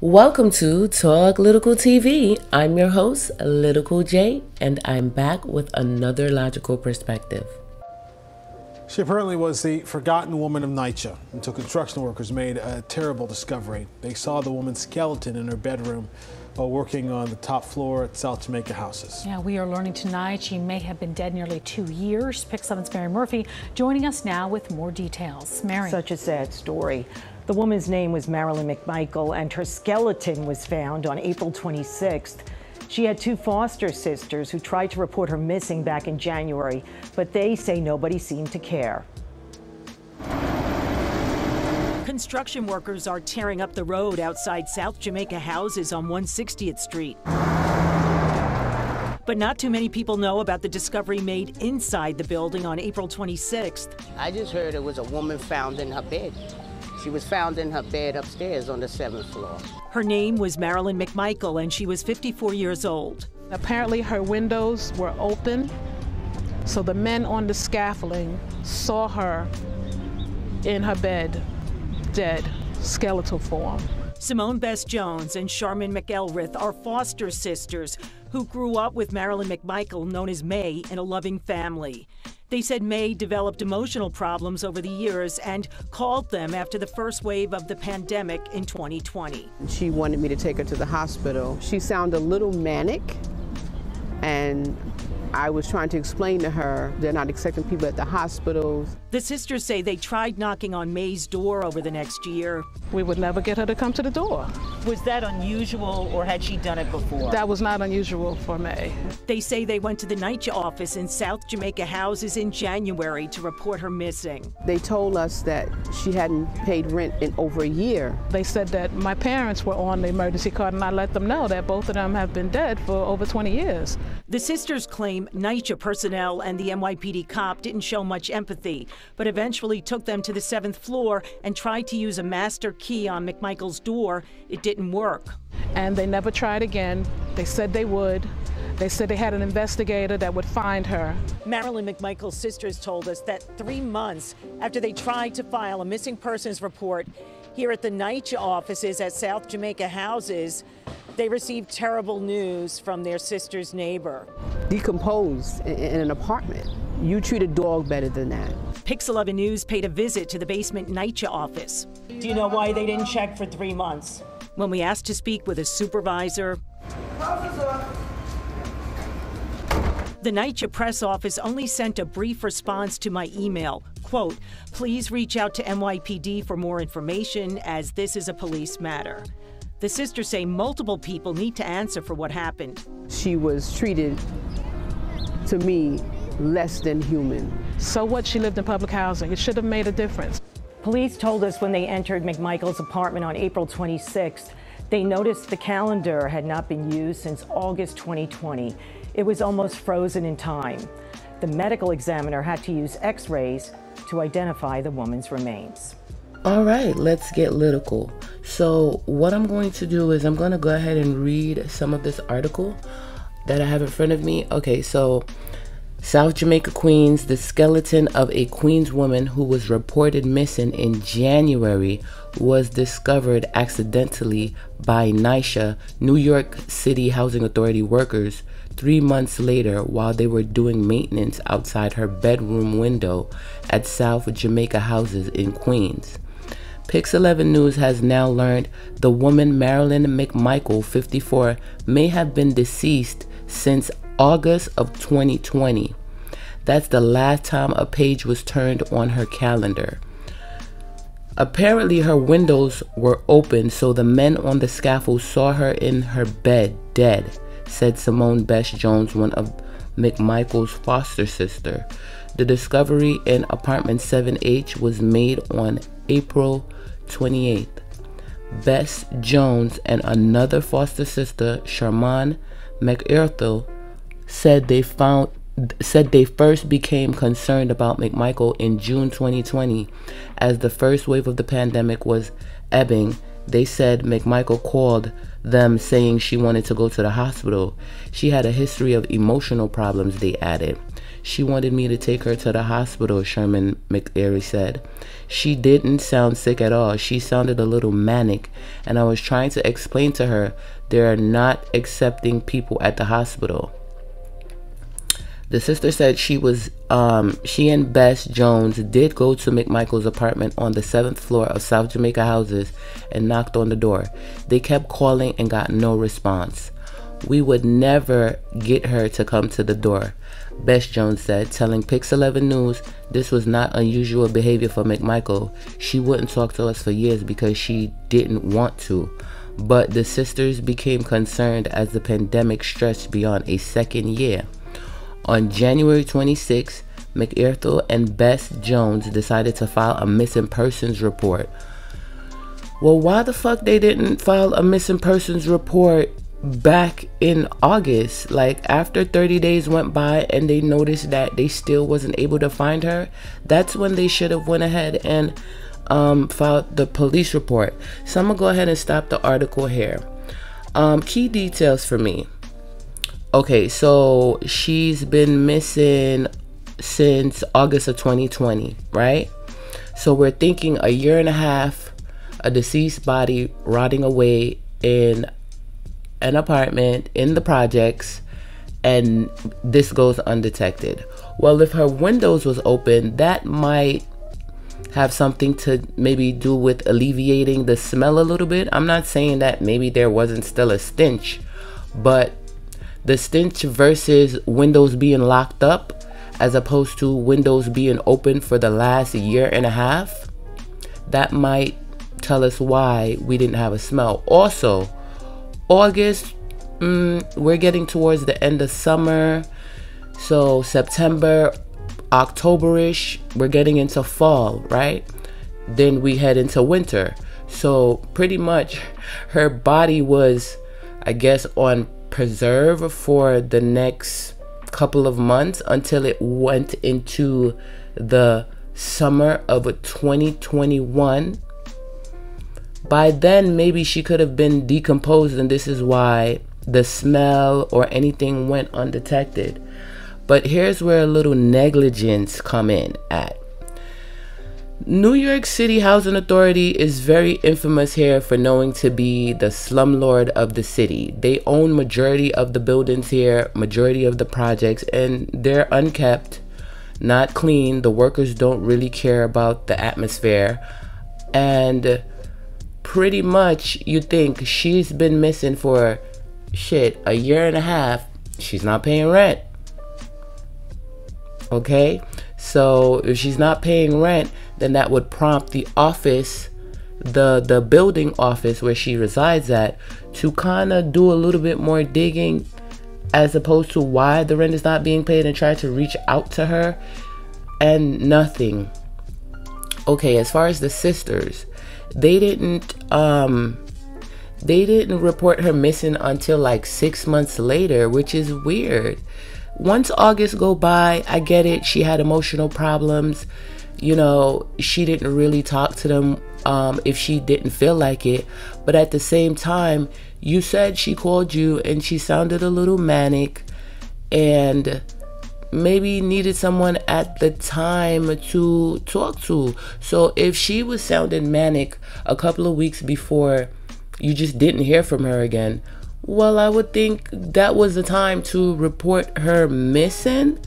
Welcome to Talk Lytical TV. I'm your host, Lytical J, and I'm back with another logical perspective. She apparently was the forgotten woman of NYCHA until construction workers made a terrible discovery. They saw the woman's skeleton in her bedroom while working on the top floor at South Jamaica Houses. Yeah, we are learning tonight she may have been dead nearly two years. Pix 11's Mary Murphy joining us now with more details. Mary. Such a sad story. The woman's name was Marilyn McMichael, and her skeleton was found on April 26th. She had two foster sisters who tried to report her missing back in January, but they say nobody seemed to care. Construction workers are tearing up the road outside South Jamaica houses on 160th Street. But not too many people know about the discovery made inside the building on April 26th. I just heard it was a woman found in her bed. She was found in her bed upstairs on the seventh floor. Her name was Marilyn McMichael, and she was 54 years old. Apparently, her windows were open, so the men on the scaffolding saw her in her bed, dead, skeletal form. Simone Bess Jones and Charmin McElrith are foster sisters who grew up with Marilyn McMichael, known as May, in a loving family. They said May developed emotional problems over the years and called them after the first wave of the pandemic in 2020. She wanted me to take her to the hospital. She sounded a little manic, and I was trying to explain to her they're not accepting people at the hospitals. The sisters say they tried knocking on May's door over the next year. We would never get her to come to the door. Was that unusual or had she done it before? That was not unusual for May. They say they went to the NYCHA office in South Jamaica Houses in January to report her missing. They told us that she hadn't paid rent in over a year. They said that my parents were on the emergency card and I let them know that both of them have been dead for over 20 years. The sisters claim NYCHA personnel and the NYPD cop didn't show much empathy, but eventually took them to the seventh floor and tried to use a master key on McMichael's door. It didn't work. And they never tried again. They said they would. They said they had an investigator that would find her. Marilyn McMichael's sisters told us that three months after they tried to file a missing persons report here at the NYCHA offices at South Jamaica Houses, they received terrible news from their sister's neighbor. Decomposed in, in an apartment. You treat a dog better than that. Pix 11 News paid a visit to the basement NYCHA office. Do you know why they didn't check for three months? When we asked to speak with a supervisor, the NYCHA press office only sent a brief response to my email. Quote, please reach out to NYPD for more information as this is a police matter. The sisters say multiple people need to answer for what happened. She was treated, to me, less than human. So what? She lived in public housing. It should have made a difference. Police told us when they entered McMichael's apartment on April 26th, they noticed the calendar had not been used since August 2020. It was almost frozen in time. The medical examiner had to use x rays to identify the woman's remains. All right, let's get lytical. So, what I'm going to do is I'm going to go ahead and read some of this article that I have in front of me. Okay, so South Jamaica, Queens, the skeleton of a Queens woman who was reported missing in January was discovered accidentally by NYCHA, New York City Housing Authority workers, three months later while they were doing maintenance outside her bedroom window at South Jamaica Houses in Queens. Pix 11 News has now learned the woman Marilyn McMichael, 54, may have been deceased since August of 2020. That's the last time a page was turned on her calendar. Apparently, her windows were open, so the men on the scaffold saw her in her bed, dead, said Simone Bess Jones, one of McMichael's foster sister. The discovery in apartment 7H was made on April 28th. Bess Jones and another foster sister, Sharman McErthel, said they found said they first became concerned about McMichael in June 2020 as the first wave of the pandemic was ebbing. They said McMichael called them saying she wanted to go to the hospital. She had a history of emotional problems, they added. She wanted me to take her to the hospital, Sherman McAree said. She didn't sound sick at all. She sounded a little manic, and I was trying to explain to her they're not accepting people at the hospital. The sister said she was um, she and Bess Jones did go to McMichael's apartment on the seventh floor of South Jamaica Houses and knocked on the door. They kept calling and got no response. We would never get her to come to the door. Bess Jones said, telling Pix 11 News this was not unusual behavior for McMichael. She wouldn't talk to us for years because she didn't want to. But the sisters became concerned as the pandemic stretched beyond a second year. On January 26, McArthur and Bess Jones decided to file a missing persons report. Well, why the fuck they didn't file a missing persons report back in August? Like after 30 days went by and they noticed that they still wasn't able to find her, that's when they should have went ahead and um, filed the police report. So I'm gonna go ahead and stop the article here. Um, key details for me. Okay, so she's been missing since August of 2020, right? So we're thinking a year and a half, a deceased body rotting away in an apartment in the projects, and this goes undetected. Well, if her windows was open, that might have something to maybe do with alleviating the smell a little bit. I'm not saying that maybe there wasn't still a stench, but the stench versus windows being locked up as opposed to windows being open for the last year and a half, that might tell us why we didn't have a smell. Also, August, mm, we're getting towards the end of summer. So, September, Octoberish, we're getting into fall, right? Then we head into winter. So, pretty much her body was, I guess, on preserve for the next couple of months until it went into the summer of 2021. By then, maybe she could have been decomposed, and this is why the smell or anything went undetected. But here's where a little negligence come in at. New York City Housing Authority is very infamous here for knowing to be the slumlord of the city. They own majority of the buildings here, majority of the projects, and they're unkept, not clean. The workers don't really care about the atmosphere. And pretty much you think she's been missing for shit a year and a half. She's not paying rent. Okay? So if she's not paying rent, then that would prompt the office, the the building office where she resides at, to kind of do a little bit more digging, as opposed to why the rent is not being paid and try to reach out to her, and nothing. Okay, as far as the sisters, they didn't um they didn't report her missing until like six months later, which is weird once August go by, I get it. She had emotional problems. You know, she didn't really talk to them um, if she didn't feel like it. But at the same time, you said she called you and she sounded a little manic and maybe needed someone at the time to talk to. So if she was sounding manic a couple of weeks before you just didn't hear from her again, well, I would think that was the time to report her missing.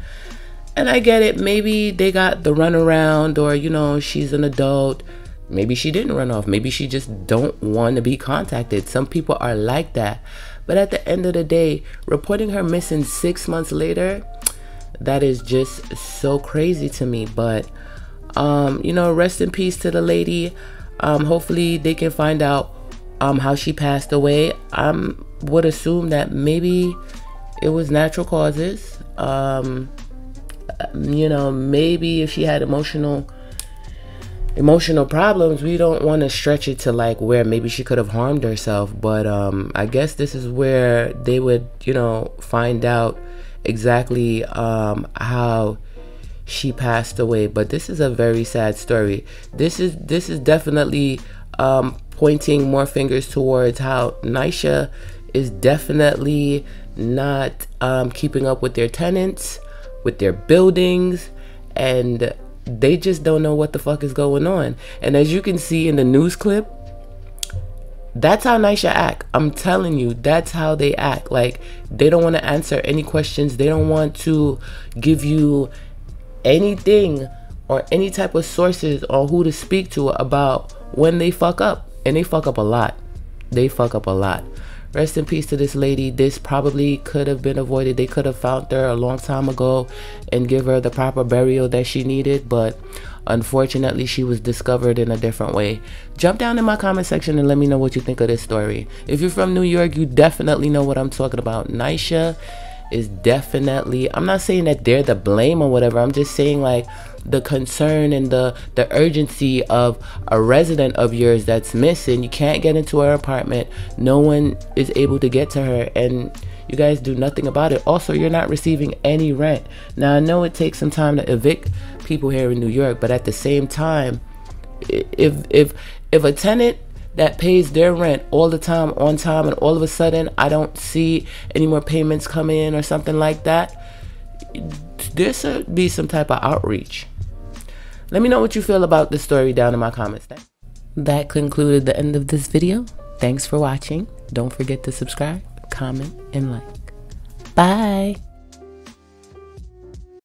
And I get it. Maybe they got the runaround, or you know, she's an adult. Maybe she didn't run off. Maybe she just don't want to be contacted. Some people are like that. But at the end of the day, reporting her missing six months later, that is just so crazy to me. But um, you know, rest in peace to the lady. Um, hopefully they can find out um how she passed away. I'm would assume that maybe it was natural causes. Um, you know, maybe if she had emotional emotional problems, we don't want to stretch it to like where maybe she could have harmed herself. But um, I guess this is where they would, you know, find out exactly um, how she passed away. But this is a very sad story. This is this is definitely um, pointing more fingers towards how NYCHA is definitely not um, keeping up with their tenants. with their buildings and they just don't know what the fuck is going on. And as you can see in the news clip, that's how NYCHA act. I'm telling you, that's how they act. Like they don't want to answer any questions. They don't want to give you anything or any type of sources or who to speak to about when they fuck up. And they fuck up a lot. They fuck up a lot. Rest in peace to this lady. This probably could have been avoided. They could have found her a long time ago and give her the proper burial that she needed, but unfortunately she was discovered in a different way. Jump down in my comment section and let me know what you think of this story. If you're from New York, you definitely know what I'm talking about. NYCHA is definitely I'm not saying that they're the blame or whatever. I'm just saying like the concern and the the urgency of a resident of yours that's missing. You can't get into her apartment. No one is able to get to her and you guys do nothing about it. Also, you're not receiving any rent. Now, I know it takes some time to evict people here in New York, but at the same time, if if if a tenant that pays their rent all the time on time and all of a sudden I don't see any more payments come in or something like that, there should be some type of outreach. Let me know what you feel about this story down in my comments. That concluded the end of this video. Thanks for watching. Don't forget to subscribe, comment, and like. Bye.